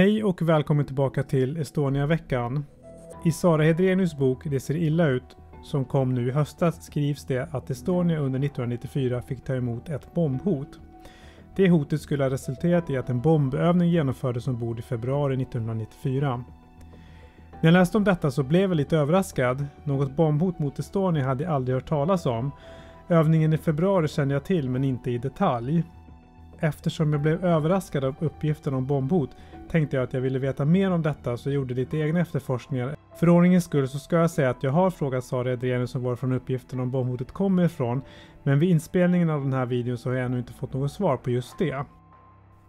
Hej och välkommen tillbaka till Estonia-veckan. I Sara Hedrenius bok Det ser illa ut, som kom nu i höstas, skrivs det att Estonia under 1994 fick ta emot ett bombhot. Det hotet skulle ha resulterat i att en bombövning genomfördes ombord i februari 1994. När jag läste om detta så blev jag lite överraskad. Något bombhot mot Estonia hade jag aldrig hört talas om. Övningen i februari kände jag till men inte i detalj. Eftersom jag blev överraskad av uppgiften om bombhot tänkte jag att jag ville veta mer om detta så jag gjorde lite egna efterforskningar. För ordningens skull så ska jag säga att jag har frågat Sara Edrenius om varifrån uppgiften om bombhotet kommer ifrån men vid inspelningen av den här videon så har jag ännu inte fått något svar på just det.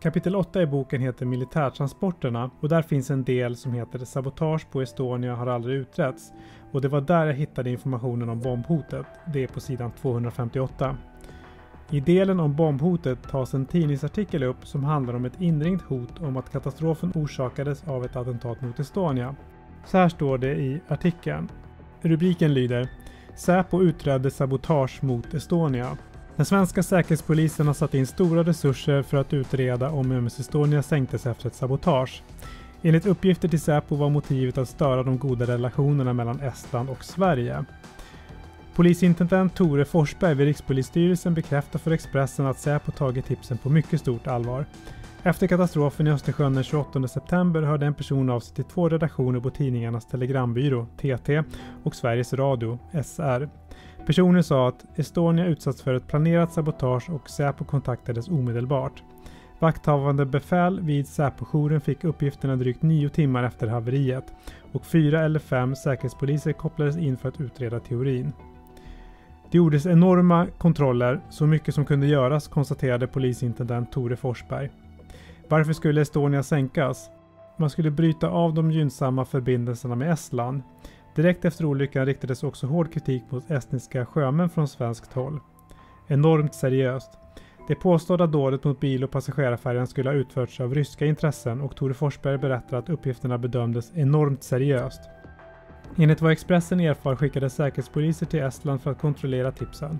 Kapitel 8 i boken heter Militärtransporterna och där finns en del som heter Sabotage på Estonia har aldrig utretts och det var där jag hittade informationen om bombhotet. Det är på sidan 258. I delen om bombhotet tas en tidningsartikel upp som handlar om ett inringt hot om att katastrofen orsakades av ett attentat mot Estonia. Så här står det i artikeln. Rubriken lyder Säpo utredde sabotage mot Estonia. Den svenska säkerhetspolisen har satt in stora resurser för att utreda om MS Estonia sänktes efter ett sabotage. Enligt uppgifter till Säpo var motivet att störa de goda relationerna mellan Estland och Sverige. Polisintendent Tore Forsberg vid Rikspolisstyrelsen bekräftar för Expressen att Säpo tagit tipsen på mycket stort allvar. Efter katastrofen i Östersjön den 28 september hörde en person av sig till två redaktioner på tidningarnas telegrambyrå, TT, och Sveriges Radio, SR. Personen sa att Estonia utsatts för ett planerat sabotage och Säpo kontaktades omedelbart. Vakthavande befäl vid Säpo-jouren fick uppgifterna drygt nio timmar efter haveriet och fyra eller fem säkerhetspoliser kopplades in för att utreda teorin. Det gjordes enorma kontroller, så mycket som kunde göras, konstaterade polisintendent Tore Forsberg. Varför skulle Estonia sänkas? Man skulle bryta av de gynnsamma förbindelserna med Estland. Direkt efter olyckan riktades också hård kritik mot estniska sjömän från svenskt håll. Enormt seriöst. Det påstådda dådet mot bil och passagerarfärjan skulle ha utförts av ryska intressen och Tore Forsberg berättar att uppgifterna bedömdes enormt seriöst. Enligt vad Expressen erfar skickades säkerhetspoliser till Estland för att kontrollera tipsen.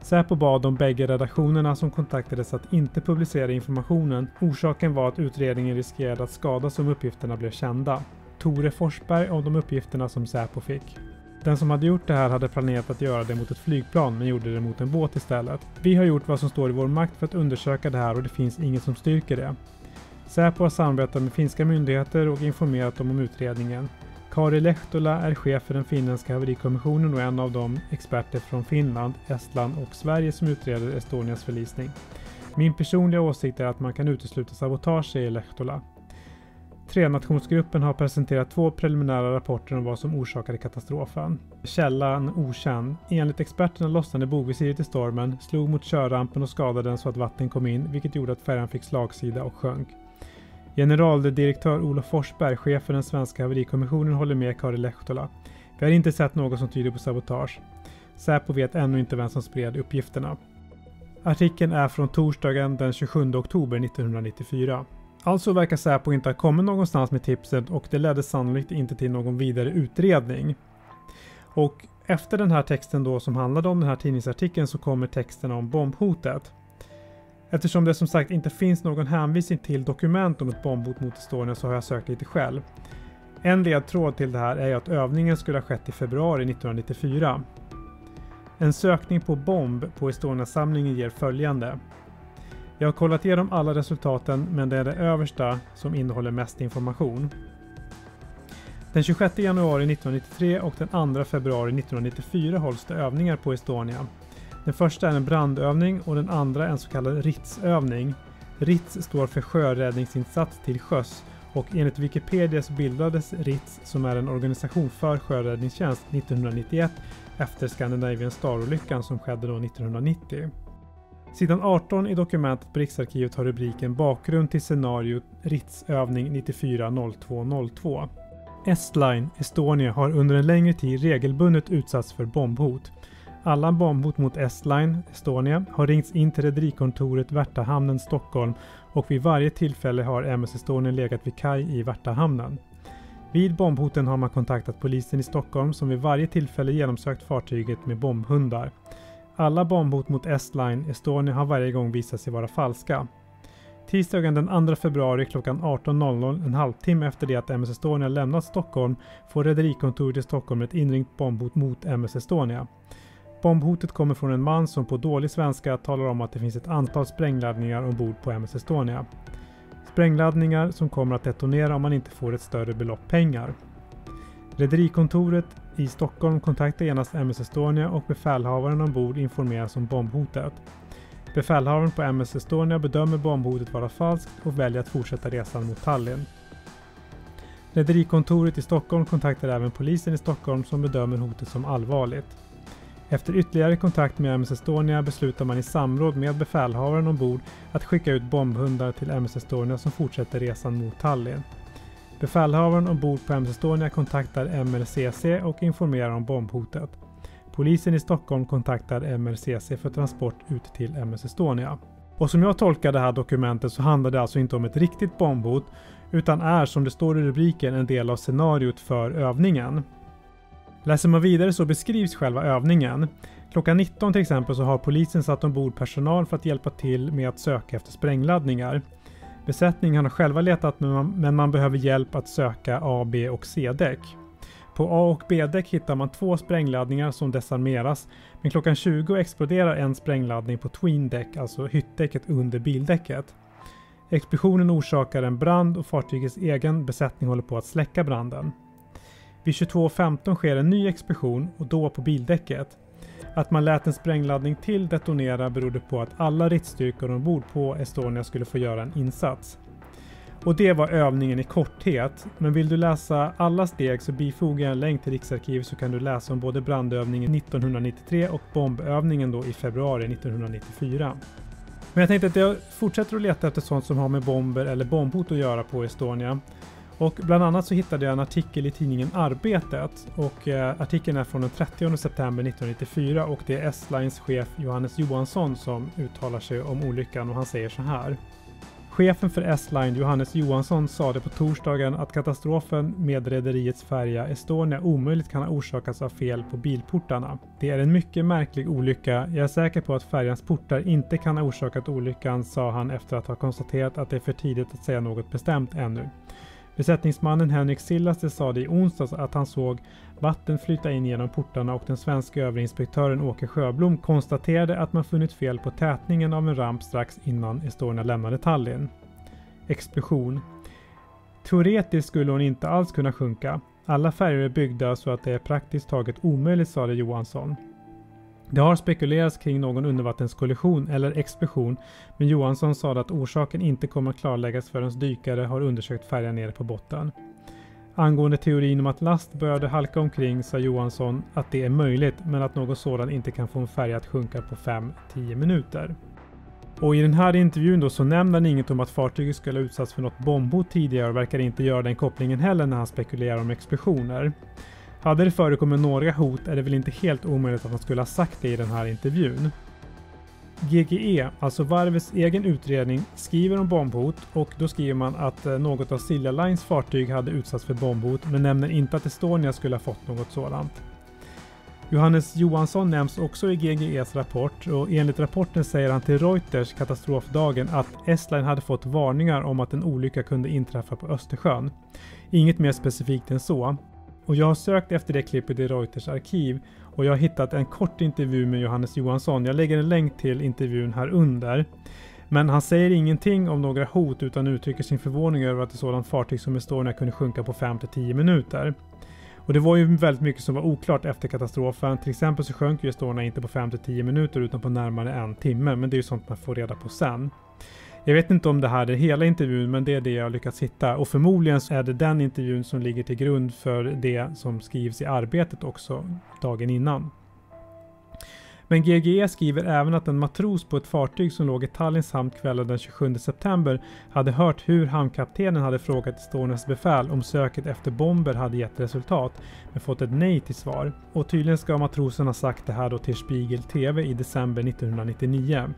Säpo bad de bägge redaktionerna som kontaktades att inte publicera informationen. Orsaken var att utredningen riskerade att skadas om uppgifterna blev kända. Tore Forsberg om de uppgifterna som Säpo fick. Den som hade gjort det här hade planerat att göra det mot ett flygplan men gjorde det mot en båt istället. Vi har gjort vad som står i vår makt för att undersöka det här och det finns inget som styrker det. Säpo har samarbetat med finska myndigheter och informerat dem om utredningen. Kari Lehtola är chef för den finländska haverikommissionen och en av de experter från Finland, Estland och Sverige som utreder Estonias förlisning. Min personliga åsikt är att man kan utesluta sabotage, säger Lehtola. Trenationsgruppen har presenterat två preliminära rapporter om vad som orsakade katastrofen. Källan okänd. Enligt experterna lossnade bogvisiret i stormen, slog mot körrampen och skadade den så att vatten kom in, vilket gjorde att färjan fick slagsida och sjönk. Generaldirektör Olof Forsberg, chef för den svenska haverikommissionen, håller med Kari Lehtola. Vi har inte sett något som tyder på sabotage. Säpo vet ännu inte vem som spred uppgifterna. Artikeln är från torsdagen den 27 oktober 1994. Alltså verkar Säpo inte ha kommit någonstans med tipset och det ledde sannolikt inte till någon vidare utredning. Och efter den här texten då som handlade om den här tidningsartikeln så kommer texten om bombhotet. Eftersom det som sagt inte finns någon hänvisning till dokument om ett bombhot mot Estonia så har jag sökt lite själv. En ledtråd till det här är att övningen skulle ha skett i februari 1994. En sökning på bomb på Estonia-samlingen ger följande. Jag har kollat igenom alla resultaten men det är det översta som innehåller mest information. Den 26 januari 1993 och den 2 februari 1994 hålls det övningar på Estonia. Den första är en brandövning och den andra en så kallad RITS-övning. RITS står för sjöräddningsinsats till sjöss och enligt Wikipedia så bildades RITS som är en organisation för sjöräddningstjänst 1991 efter Scandinavian Star-olyckan som skedde då 1990. Sidan 18 i dokumentet på Riksarkivet har rubriken Bakgrund till scenariot RITS-övning 940202. Estline, Estonia, har under en längre tid regelbundet utsatts för bombhot. Alla bombhot mot S-Line, Estonia, har ringts in till rederikontoret Värtahamnen, Stockholm och vid varje tillfälle har MS Estonia legat vid kaj i Värtahamnen. Vid bombhoten har man kontaktat polisen i Stockholm som vid varje tillfälle genomsökt fartyget med bombhundar. Alla bombhot mot S-Line Estonia har varje gång visat sig vara falska. Tisdagen den 2 februari klockan 18.00, en halvtimme efter det att MS Estonia lämnat Stockholm, får rederikontoret i Stockholm ett inringt bombhot mot MS Estonia. Bombhotet kommer från en man som på dålig svenska talar om att det finns ett antal sprängladdningar ombord på MS Estonia. Sprängladdningar som kommer att detonera om man inte får ett större belopp pengar. Rederikontoret i Stockholm kontaktar genast MS Estonia och befälhavaren ombord informeras om bombhotet. Befälhavaren på MS Estonia bedömer bombhotet vara falskt och väljer att fortsätta resan mot Tallinn. Rederikontoret i Stockholm kontaktar även polisen i Stockholm som bedömer hotet som allvarligt. Efter ytterligare kontakt med MS Estonia beslutar man i samråd med befälhavaren ombord att skicka ut bombhundar till MS Estonia som fortsätter resan mot Tallinn. Befälhavaren ombord på MS Estonia kontaktar MRCC och informerar om bombhotet. Polisen i Stockholm kontaktar MRCC för transport ut till MS Estonia. Och som jag tolkar det här dokumentet så handlar det alltså inte om ett riktigt bombhot utan är som det står i rubriken en del av scenariot för övningen. Läser man vidare så beskrivs själva övningen. Klockan 19 till exempel så har polisen satt ombord personal för att hjälpa till med att söka efter sprängladdningar. Besättningen har själva letat men man behöver hjälp att söka A, B och C-däck. På A och B-däck hittar man två sprängladdningar som desarmeras, men klockan 20 exploderar en sprängladdning på twin-däck, alltså hyttdäcket under bildäcket. Explosionen orsakar en brand och fartygets egen besättning håller på att släcka branden. Vid 22.15 sker en ny explosion och då på bildäcket. Att man lät en sprängladdning till detonera berodde på att alla rittstyrkor ombord på Estonia skulle få göra en insats. Och det var övningen i korthet. Men vill du läsa alla steg så bifogar jag en länk till Riksarkivet så kan du läsa om både brandövningen 1993 och bombövningen då i februari 1994. Men jag tänkte att jag fortsätter att leta efter sånt som har med bomber eller bombhot att göra på Estonia. Och bland annat så hittade jag en artikel i tidningen Arbetet och eh, artikeln är från den 30 september 1994 och det är S-Lines chef Johannes Johansson som uttalar sig om olyckan och han säger så här. Chefen för S-Line, Johannes Johansson, sade på torsdagen att katastrofen med rederiets färja Estonia omöjligt kan ha orsakats av fel på bilportarna. Det är en mycket märklig olycka. Jag är säker på att färjans portar inte kan ha orsakat olyckan, sa han efter att ha konstaterat att det är för tidigt att säga något bestämt ännu. Besättningsmannen Henrik Sillaste sade i onsdags att han såg vatten flyta in genom portarna och den svenska överinspektören Åke Sjöblom konstaterade att man funnit fel på tätningen av en ramp strax innan Estonia lämnade Tallinn. Explosion. Teoretiskt skulle hon inte alls kunna sjunka. Alla färger är byggda så att det är praktiskt taget omöjligt, sade Johansson. Det har spekulerats kring någon undervattenskollision eller explosion, men Johansson sa att orsaken inte kommer att klarläggas förrän dykare har undersökt färjan nere på botten. Angående teorin om att last började halka omkring sa Johansson att det är möjligt, men att något sådant inte kan få en färja att sjunka på 5-10 minuter. Och i den här intervjun då så nämner han inget om att fartyget skulle ha utsatts för något bombhot tidigare och verkar inte göra den kopplingen heller när han spekulerar om explosioner. Hade det förekommit några hot är det väl inte helt omöjligt att han skulle ha sagt det i den här intervjun. GGE, alltså varvets egen utredning, skriver om bombhot och då skriver man att eh, något av Silja Lines fartyg hade utsatts för bombhot men nämner inte att Estonia skulle ha fått något sådant. Johannes Johansson nämns också i GGEs rapport och enligt rapporten säger han till Reuters katastrofdagen att Estline hade fått varningar om att en olycka kunde inträffa på Östersjön. Inget mer specifikt än så. Och jag har sökt efter det klippet i Reuters arkiv och jag har hittat en kort intervju med Johannes Johansson. Jag lägger en länk till intervjun här under. Men han säger ingenting om några hot utan uttrycker sin förvåning över att ett sådant fartyg som Estonia kunde sjunka på 5-10 minuter. Och det var ju väldigt mycket som var oklart efter katastrofen. Till exempel så sjönk ju Estonia inte på 5-10 minuter utan på närmare en timme. Men det är ju sånt man får reda på sen. Jag vet inte om det här är hela intervjun, men det är det jag har lyckats hitta. Och förmodligen så är det den intervjun som ligger till grund för det som skrivs i arbetet också dagen innan. Men GGE skriver även att en matros på ett fartyg som låg i Tallinns hamn kvällen den 27 september hade hört hur hamnkaptenen hade frågat Estonias befäl om söket efter bomber hade gett resultat, men fått ett nej till svar. Och tydligen ska matrosen ha sagt det här då till Spiegel TV i december 1999.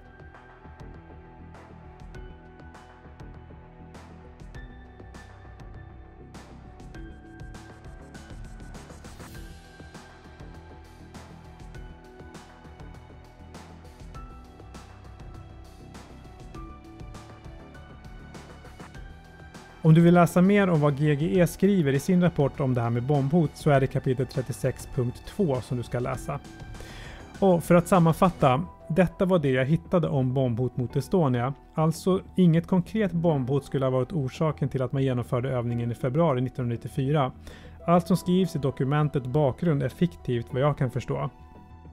Om du vill läsa mer om vad GGE skriver i sin rapport om det här med bombhot så är det kapitel 36.2 som du ska läsa. Och för att sammanfatta, detta var det jag hittade om bombhot mot Estonia. Alltså inget konkret bombhot skulle ha varit orsaken till att man genomförde övningen i februari 1994. Allt som skrivs i dokumentet bakgrund är fiktivt vad jag kan förstå.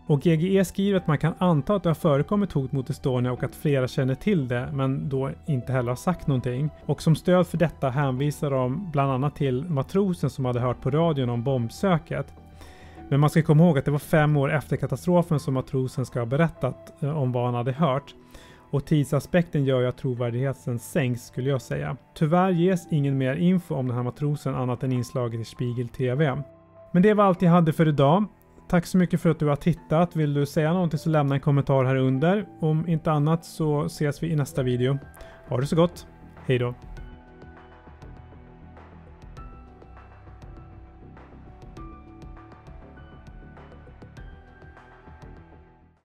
Och GGE skriver att man kan anta att det har förekommit hot mot Estonia och att flera känner till det men då inte heller har sagt någonting. Och som stöd för detta hänvisar de bland annat till matrosen som hade hört på radion om bombsöket. Men man ska komma ihåg att det var fem år efter katastrofen som matrosen ska ha berättat eh, om vad han hade hört. Och tidsaspekten gör ju att trovärdigheten sänks skulle jag säga. Tyvärr ges ingen mer info om den här matrosen annat än inslaget i Spiegel TV. Men det var allt jag hade för idag. Tack så mycket för att du har tittat. Vill du säga någonting så lämna en kommentar här under. Om inte annat så ses vi i nästa video. Ha det så gott. Hej då!